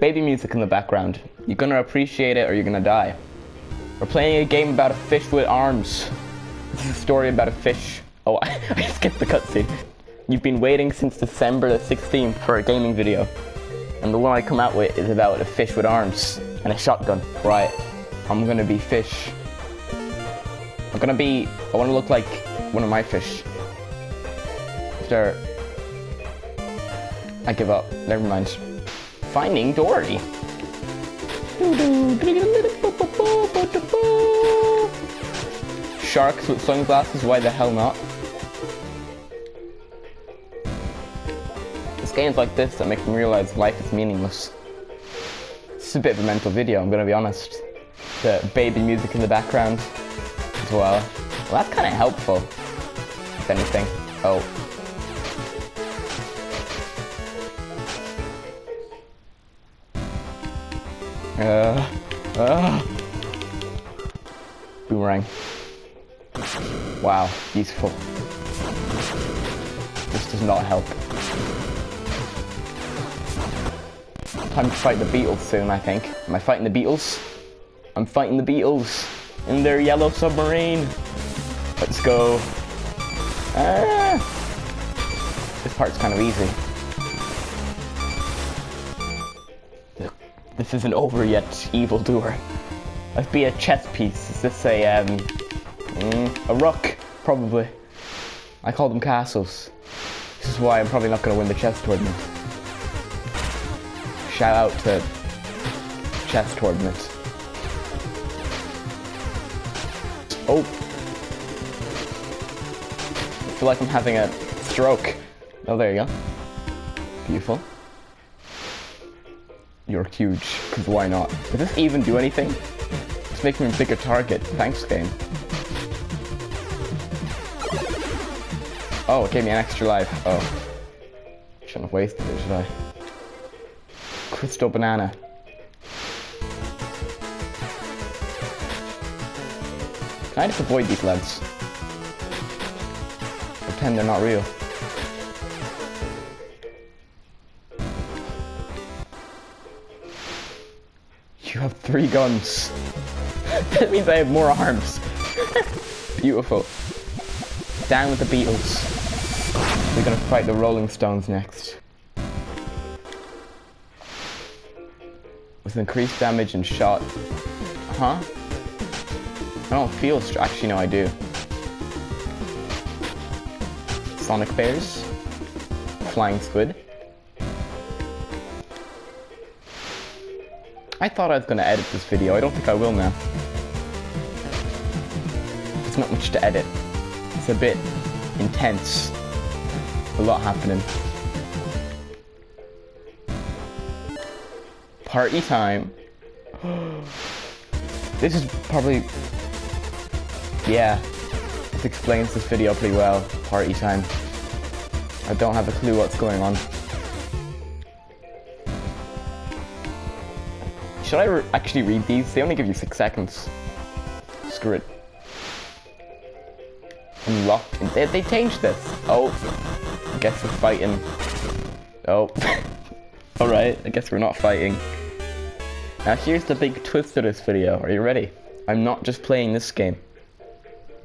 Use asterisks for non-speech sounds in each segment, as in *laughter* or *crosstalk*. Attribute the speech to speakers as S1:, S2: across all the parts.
S1: Baby music in the background. You're gonna appreciate it or you're gonna die. We're playing a game about a fish with arms. This is a story about a fish. Oh, I, *laughs* I skipped the cutscene. You've been waiting since December the 16th for a gaming video. And the one I come out with is about a fish with arms and a shotgun. Right, I'm gonna be fish. I'm gonna be, I wanna look like one of my fish. Sure. I give up, never mind. Finding Dory. Sharks with sunglasses, why the hell not? It's games like this that make me realize life is meaningless. This is a bit of a mental video, I'm gonna be honest. The baby music in the background as well. Well, that's kind of helpful, if anything. Oh. Uh, uh. Boomerang. Wow, useful. This does not help. Time to fight the Beatles soon, I think. Am I fighting the Beatles? I'm fighting the Beatles in their yellow submarine. Let's go. Ah. This part's kind of easy. This isn't over yet, evildoer. Let's be a chess piece. Is this a, um, mm, a rook? Probably. I call them castles. This is why I'm probably not going to win the chess tournament. Shout out to chess tournament. Oh. I feel like I'm having a stroke. Oh, there you go. Beautiful. You're huge, because why not? Does this even do anything? It's making me a bigger target. Thanks, game. Oh, it gave me an extra life. Oh. Shouldn't have wasted it, should I? Crystal banana. I just avoid these leads? Pretend they're not real. You have three guns. *laughs* that means I have more arms. *laughs* Beautiful. Down with the Beatles. We're gonna fight the Rolling Stones next. With increased damage and shot. Huh? I don't feel str- actually no I do. Sonic Bears. Flying Squid. I thought I was gonna edit this video, I don't think I will now. There's not much to edit. It's a bit intense. A lot happening. Party time. *gasps* this is probably... Yeah, this explains this video pretty well. Party time. I don't have a clue what's going on. Should I actually read these? They only give you six seconds. Screw it. Unlocked. They, they changed this. Oh. I guess we're fighting. Oh. *laughs* Alright, I guess we're not fighting. Now here's the big twist of this video. Are you ready? I'm not just playing this game.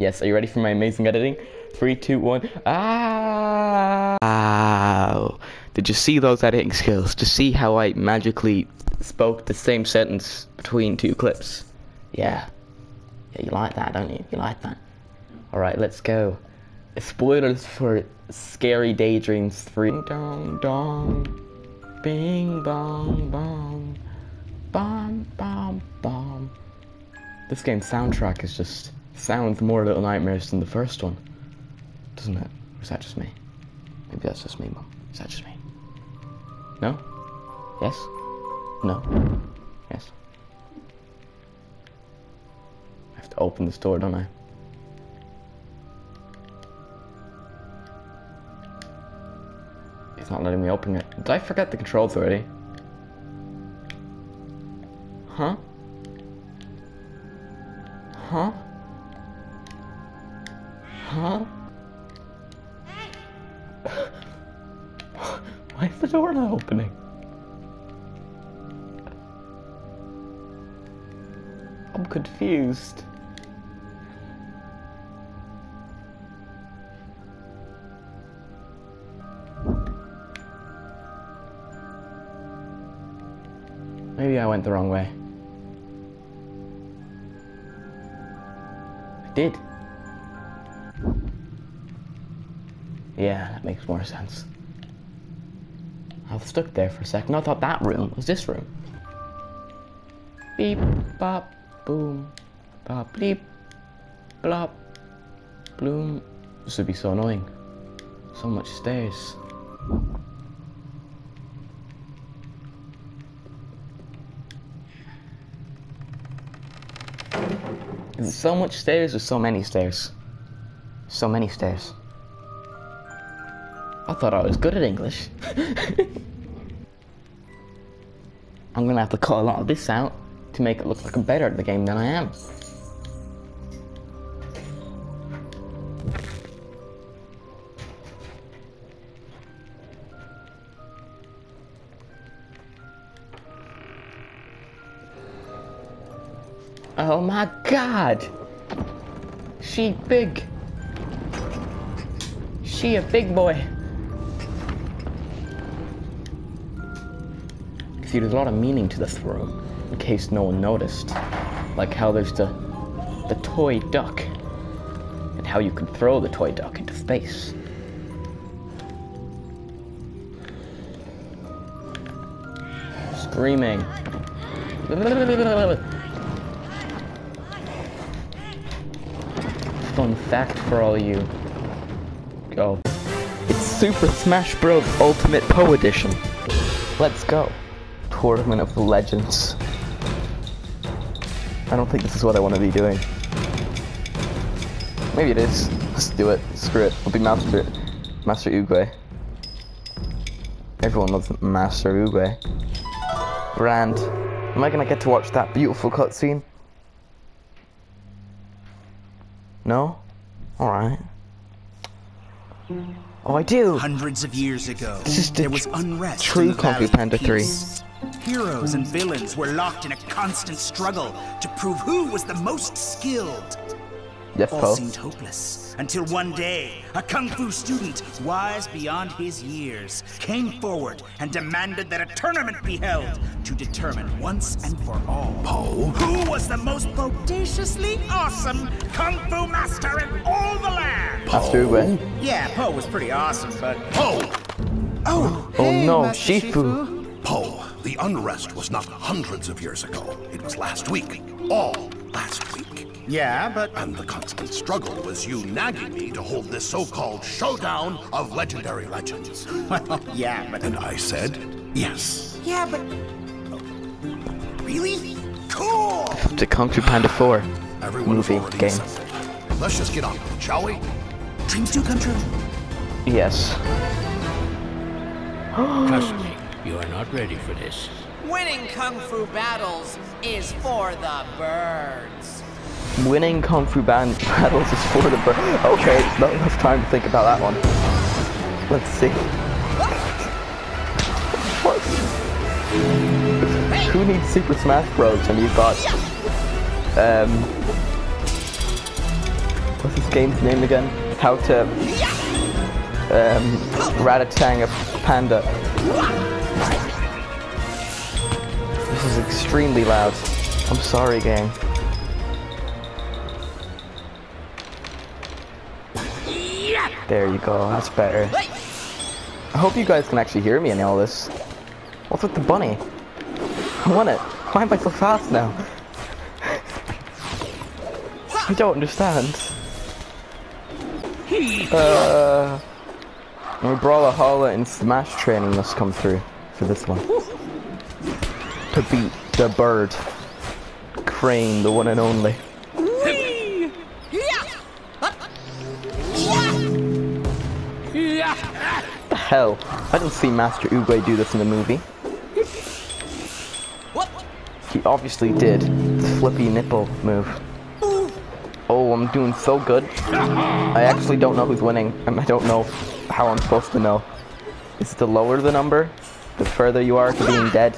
S1: Yes, are you ready for my amazing editing? Three, two, one. Ah! Wow. Did you see those editing skills? To see how I magically spoke the same sentence between two clips? Yeah. Yeah, you like that, don't you? You like that? Alright, let's go. Spoilers for Scary Daydreams 3. Dong dong. Bing bong bong. Bom bom bom. This game's soundtrack is just sounds more Little Nightmares than the first one. Doesn't it? Or is that just me? Maybe that's just me, Mom. Is that just me? No? Yes? No? Yes? I have to open this door, don't I? He's not letting me open it. Did I forget the controls already? Huh? I'm confused. Maybe I went the wrong way. I did. Yeah, that makes more sense. I was stuck there for a second. I thought that room was this room. Beep, bop, boom, bop, bleep, blop, bloom. This would be so annoying. So much stairs. Is so much stairs or so many stairs? So many stairs. I thought I was good at English. *laughs* I'm gonna have to cut a lot of this out to make it look like I'm better at the game than I am. Oh my god! She big. She a big boy. See, there's a lot of meaning to this room, in case no one noticed. Like how there's the, the toy duck, and how you can throw the toy duck into space. Screaming. Fun fact for all you. Go. It's Super Smash Bros. Ultimate Po Edition. Let's go. Tournament of Legends. I don't think this is what I want to be doing. Maybe it is. Let's do it. Screw it. I'll be Master Master Oogway. Everyone loves Master Oogway. Grand. Am I gonna get to watch that beautiful cutscene? No? Alright. Oh, I do!
S2: Hundreds of years ago,
S1: This is the
S2: there was unrest
S1: true
S2: in the
S1: Kung Fu
S2: Valley
S1: Panda 3.
S2: Peace. Heroes and villains were locked in a constant struggle to prove who was the most skilled.
S1: Yes,
S2: All
S1: Po.
S2: seemed hopeless until one day, a kung fu student, wise beyond his years, came forward and demanded that a tournament be held to determine once and for all
S3: Po?
S2: who was the most bodaciously awesome kung fu master in all the land.
S1: Master Oogway. Eh?
S2: Yeah, Po was pretty awesome, but
S3: Po!
S2: oh,
S1: Oh
S2: hey,
S1: no,
S2: Master
S1: Shifu.
S3: Po, the unrest was not hundreds of years ago. It was last week. All last week.
S2: Yeah, but
S3: And the constant struggle was you nagging me to hold this so-called showdown of legendary legends. *laughs*
S2: well, yeah, but
S3: And I said, yes.
S2: yeah, but really cool.
S1: The Kung Fu Panda 4
S3: Everyone's
S1: movie
S3: already
S1: game.
S3: accepted. Let's just get on with it, shall we?
S2: Dreams do come true.
S1: Yes.
S4: Trust me, you are not ready for this.
S5: Winning kung fu battles is for the birds.
S1: Winning Kung Fu Band *laughs* battles is for the birds. Okay, not enough time to think about that one. Let's see. What? Who needs Super Smash Bros. and you've got um what's this game's name again? How to um Ratatang a panda. This is extremely loud. I'm sorry, gang. There you go, that's better. I hope you guys can actually hear me in all this. What's with the bunny? I want it. Why am I so fast now? I don't understand. Uh, my Brawlhalla and Smash training must come through for this one. To beat the bird. Crane, the one and only. The hell? I didn't see Master Oogway do this in the movie. He obviously did. The flippy nipple move. Oh, I'm doing so good. I actually don't know who's winning, and I don't know how I'm supposed to know. Is it the lower the number, the further you are to being dead?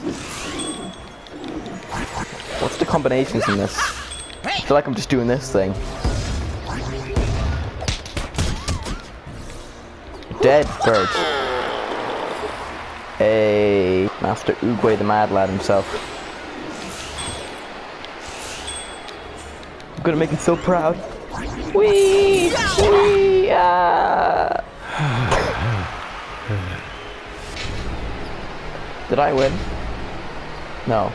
S1: What's the combinations in this? I feel like I'm just doing this thing. Dead bird. Hey, Master Oogway the Mad Lad himself. I'm gonna make him so proud. Wee! Wee! Ah. *sighs* Did I win? No,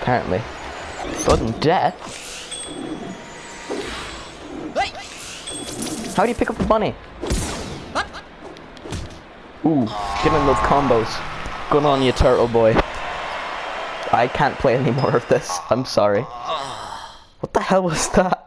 S1: apparently. Sudden death? How do you pick up the bunny? Ooh, get in those combos. Good on you, turtle boy. I can't play any more of this. I'm sorry. What the hell was that?